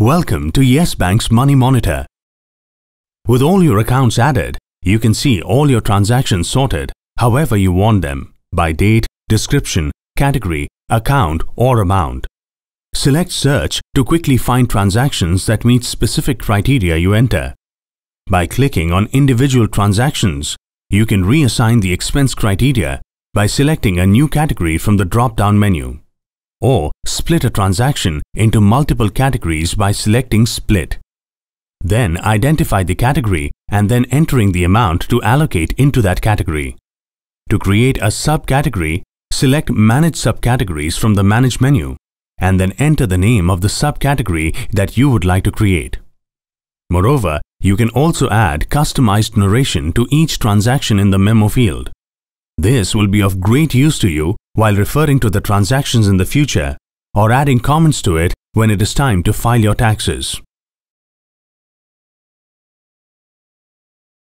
Welcome to Yes Bank's Money Monitor. With all your accounts added, you can see all your transactions sorted however you want them by date, description, category, account or amount. Select Search to quickly find transactions that meet specific criteria you enter. By clicking on individual transactions, you can reassign the expense criteria by selecting a new category from the drop-down menu. Or split a transaction into multiple categories by selecting Split. Then identify the category and then entering the amount to allocate into that category. To create a subcategory, select Manage Subcategories from the Manage menu and then enter the name of the subcategory that you would like to create. Moreover, you can also add customized narration to each transaction in the memo field. This will be of great use to you while referring to the transactions in the future or adding comments to it when it is time to file your taxes.